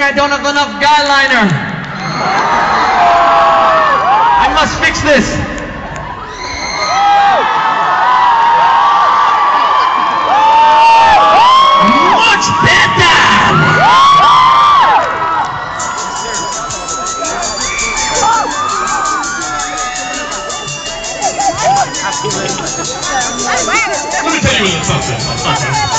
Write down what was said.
think I don't have enough guy liner. I must fix this. Much better! Let me tell you something.